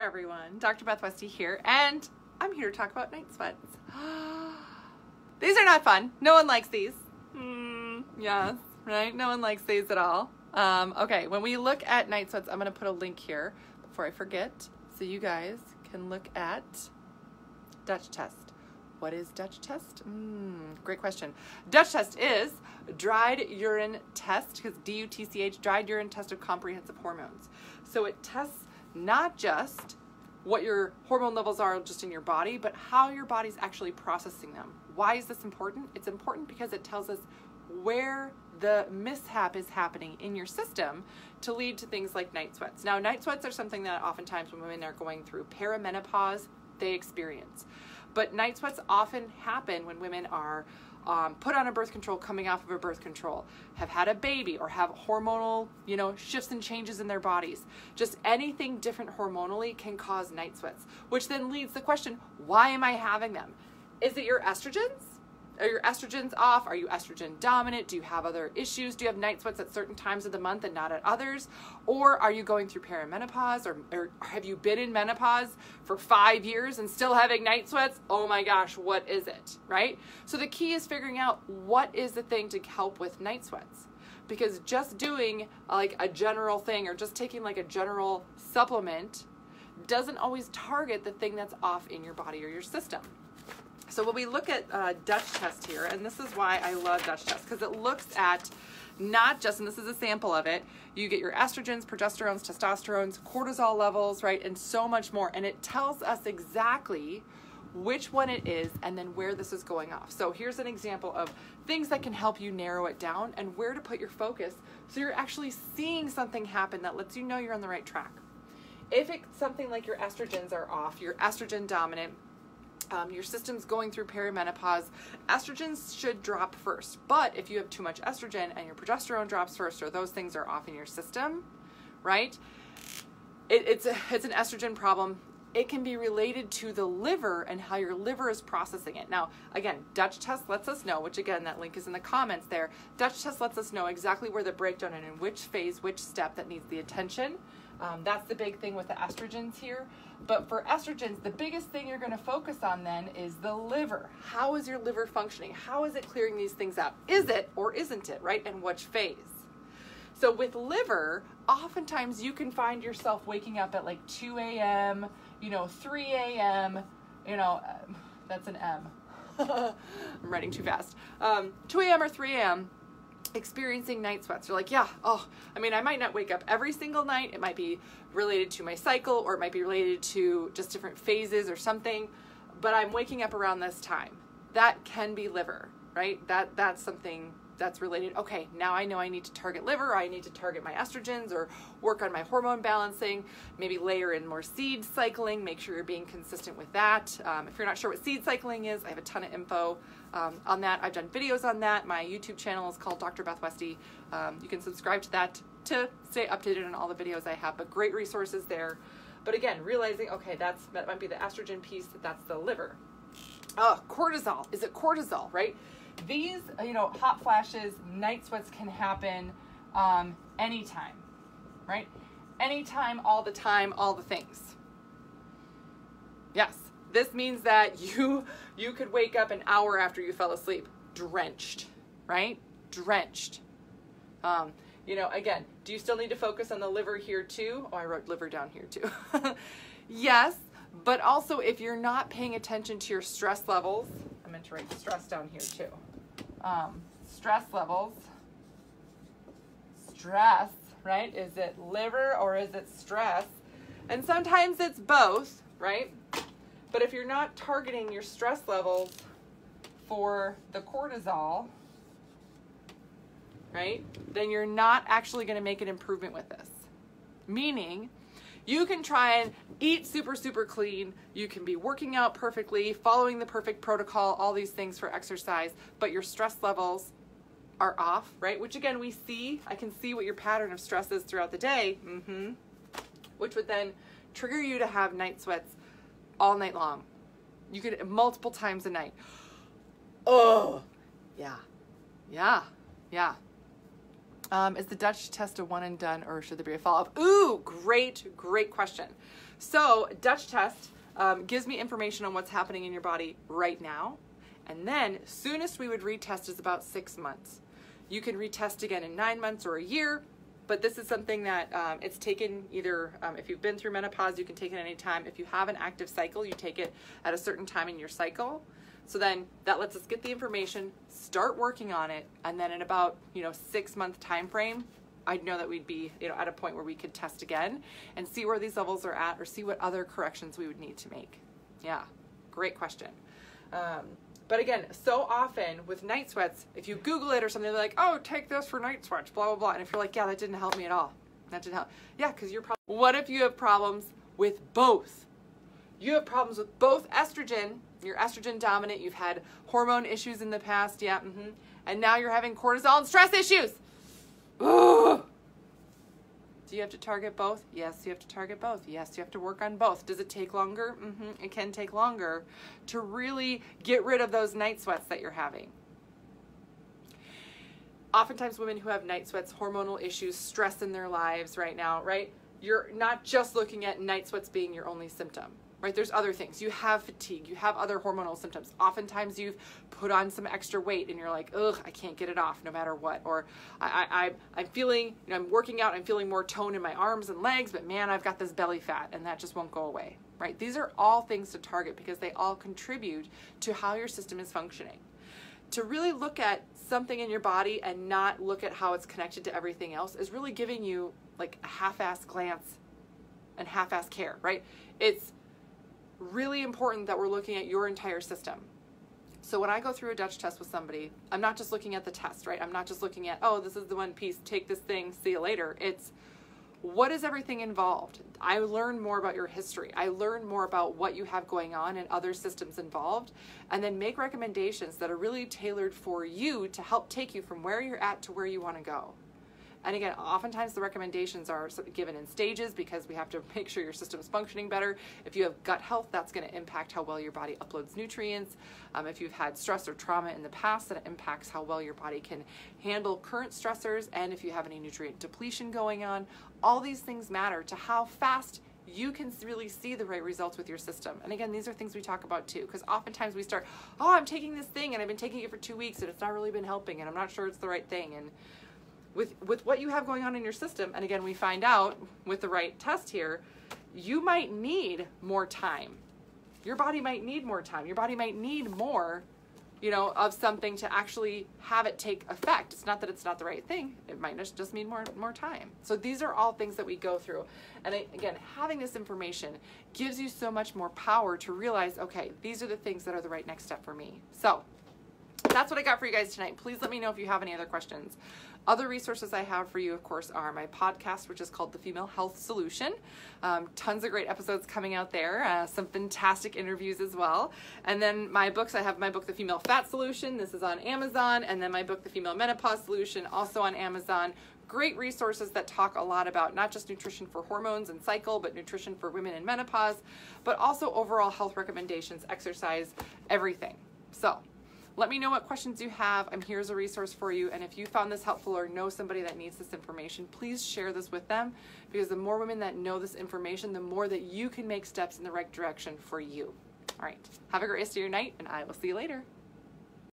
everyone, Dr. Beth Westie here, and I'm here to talk about night sweats. these are not fun. No one likes these. Mm, yes, right? No one likes these at all. Um, okay, when we look at night sweats, I'm going to put a link here before I forget so you guys can look at Dutch test. What is Dutch test? Mm, great question. Dutch test is dried urine test, because D-U-T-C-H, dried urine test of comprehensive hormones. So it tests not just what your hormone levels are just in your body, but how your body's actually processing them. Why is this important? It's important because it tells us where the mishap is happening in your system to lead to things like night sweats. Now, night sweats are something that oftentimes when women are going through perimenopause, they experience. But night sweats often happen when women are um, put on a birth control coming off of a birth control, have had a baby, or have hormonal, you know, shifts and changes in their bodies. Just anything different hormonally can cause night sweats, which then leads the question, why am I having them? Is it your estrogens? Are your estrogens off? Are you estrogen dominant? Do you have other issues? Do you have night sweats at certain times of the month and not at others? Or are you going through perimenopause or, or have you been in menopause for five years and still having night sweats? Oh my gosh, what is it, right? So the key is figuring out what is the thing to help with night sweats because just doing like a general thing or just taking like a general supplement doesn't always target the thing that's off in your body or your system. So when we look at uh, Dutch test here, and this is why I love Dutch test, because it looks at not just, and this is a sample of it, you get your estrogens, progesterones, testosterones, cortisol levels, right, and so much more. And it tells us exactly which one it is and then where this is going off. So here's an example of things that can help you narrow it down and where to put your focus so you're actually seeing something happen that lets you know you're on the right track. If it's something like your estrogens are off, you're estrogen dominant, um, your system's going through perimenopause, estrogens should drop first. But if you have too much estrogen and your progesterone drops first, or those things are off in your system, right? It, it's a, it's an estrogen problem. It can be related to the liver and how your liver is processing it. Now, again, Dutch test lets us know, which again, that link is in the comments there. Dutch test lets us know exactly where the breakdown and in which phase, which step that needs the attention. Um, that's the big thing with the estrogens here. But for estrogens, the biggest thing you're going to focus on then is the liver. How is your liver functioning? How is it clearing these things out? Is it or isn't it, right? And which phase? So with liver, oftentimes you can find yourself waking up at like 2 a.m., you know, 3 a.m., you know, uh, that's an M. I'm writing too fast. Um, 2 a.m. or 3 a.m experiencing night sweats. You're like, yeah, oh, I mean, I might not wake up every single night. It might be related to my cycle or it might be related to just different phases or something, but I'm waking up around this time. That can be liver, right? That that's something that's related. Okay, now I know I need to target liver, I need to target my estrogens or work on my hormone balancing, maybe layer in more seed cycling, make sure you're being consistent with that. Um, if you're not sure what seed cycling is, I have a ton of info um, on that. I've done videos on that. My YouTube channel is called Dr. Beth Westie. Um, you can subscribe to that to stay updated on all the videos I have, but great resources there. But again, realizing, okay, that's that might be the estrogen piece, that's the liver. Oh, cortisol. Is it cortisol, right? These, you know, hot flashes, night sweats can happen um, anytime, right? Anytime, all the time, all the things. Yes, this means that you you could wake up an hour after you fell asleep drenched, right? Drenched. Um, you know, again, do you still need to focus on the liver here too? Oh, I wrote liver down here too. yes, but also if you're not paying attention to your stress levels, I meant to write stress down here too. Um, stress levels. Stress, right? Is it liver or is it stress? And sometimes it's both, right? But if you're not targeting your stress levels for the cortisol, right, then you're not actually going to make an improvement with this. Meaning, you can try and eat super, super clean. You can be working out perfectly, following the perfect protocol, all these things for exercise, but your stress levels are off, right? Which again, we see, I can see what your pattern of stress is throughout the day, mm-hmm, which would then trigger you to have night sweats all night long. You could multiple times a night. Oh, yeah, yeah, yeah. Um, is the Dutch test a one and done or should there be a follow up? Ooh, great, great question. So Dutch test um, gives me information on what's happening in your body right now. And then soonest we would retest is about six months. You can retest again in nine months or a year, but this is something that um, it's taken either um, if you've been through menopause, you can take it any time. If you have an active cycle, you take it at a certain time in your cycle. So then that lets us get the information, start working on it, and then in about you know six month time frame, I'd know that we'd be you know at a point where we could test again and see where these levels are at, or see what other corrections we would need to make. Yeah, great question. Um, but again, so often with night sweats, if you Google it or something, they're like, oh, take this for night sweats, blah, blah, blah. And if you're like, yeah, that didn't help me at all. That didn't help. Yeah, because you're probably, what if you have problems with both? You have problems with both estrogen, you're estrogen dominant, you've had hormone issues in the past, yeah, mm-hmm. and now you're having cortisol and stress issues. Ugh. Do you have to target both? Yes, you have to target both. Yes, you have to work on both. Does it take longer? Mm-hmm. It can take longer to really get rid of those night sweats that you're having. Oftentimes, women who have night sweats, hormonal issues, stress in their lives right now, right? You're not just looking at night sweats being your only symptom right? There's other things. You have fatigue, you have other hormonal symptoms. Oftentimes you've put on some extra weight and you're like, ugh, I can't get it off no matter what. Or I, I, I'm feeling, you know, I'm working out, I'm feeling more tone in my arms and legs, but man, I've got this belly fat and that just won't go away, right? These are all things to target because they all contribute to how your system is functioning. To really look at something in your body and not look at how it's connected to everything else is really giving you like a half-ass glance and half-ass care, right? It's really important that we're looking at your entire system. So when I go through a Dutch test with somebody, I'm not just looking at the test, right? I'm not just looking at, oh, this is the one piece, take this thing, see you later. It's what is everything involved? I learn more about your history. I learn more about what you have going on and other systems involved, and then make recommendations that are really tailored for you to help take you from where you're at to where you want to go. And again, oftentimes the recommendations are given in stages because we have to make sure your system is functioning better. If you have gut health, that's going to impact how well your body uploads nutrients. Um, if you've had stress or trauma in the past, that impacts how well your body can handle current stressors. And if you have any nutrient depletion going on, all these things matter to how fast you can really see the right results with your system. And again, these are things we talk about too, because oftentimes we start, oh, I'm taking this thing and I've been taking it for two weeks and it's not really been helping and I'm not sure it's the right thing. And with with what you have going on in your system and again we find out with the right test here you might need more time. Your body might need more time. Your body might need more you know of something to actually have it take effect. It's not that it's not the right thing. It might just need more more time. So these are all things that we go through. And again having this information gives you so much more power to realize okay these are the things that are the right next step for me. So that's what I got for you guys tonight. Please let me know if you have any other questions. Other resources I have for you, of course, are my podcast, which is called The Female Health Solution. Um, tons of great episodes coming out there, uh, some fantastic interviews as well. And then my books, I have my book, The Female Fat Solution. This is on Amazon. And then my book, The Female Menopause Solution, also on Amazon great resources that talk a lot about not just nutrition for hormones and cycle, but nutrition for women in menopause, but also overall health recommendations, exercise, everything. So let me know what questions you have. I'm here as a resource for you. And if you found this helpful or know somebody that needs this information, please share this with them because the more women that know this information, the more that you can make steps in the right direction for you. All right. Have a great rest of your night, and I will see you later.